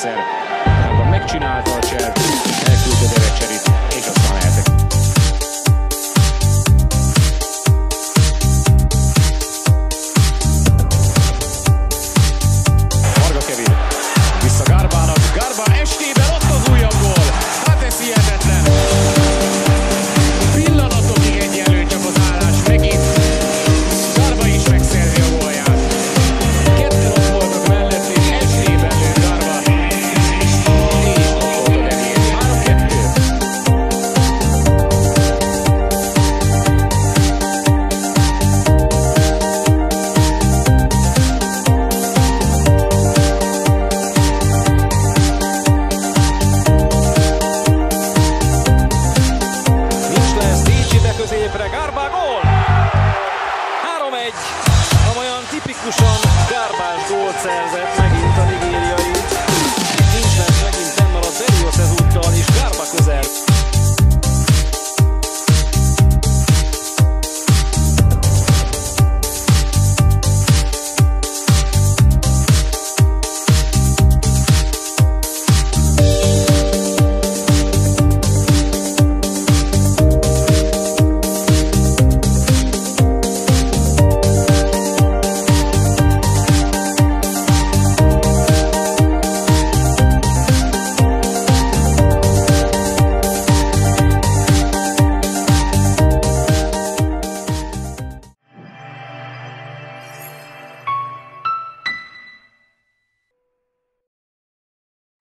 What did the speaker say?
egyszer. Megcsinálta a cser, elküldte Derecserit.